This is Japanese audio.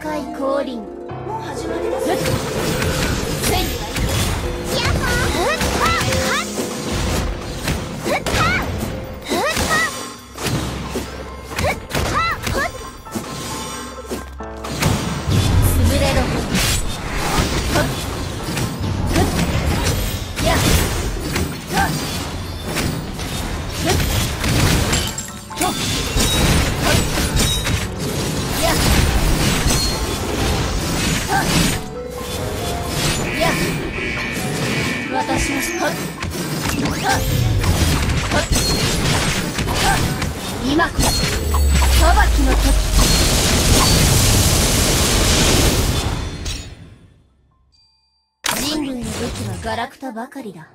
開降臨。私はっ。今こそ裁きの時人類の武器はガラクタばかりだ